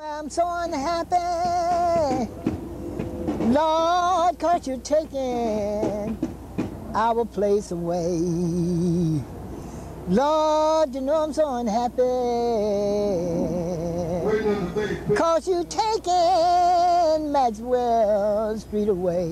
I'm so unhappy, Lord, cause you're taking our place away. Lord, you know I'm so unhappy, cause you're taking Maxwell Street away.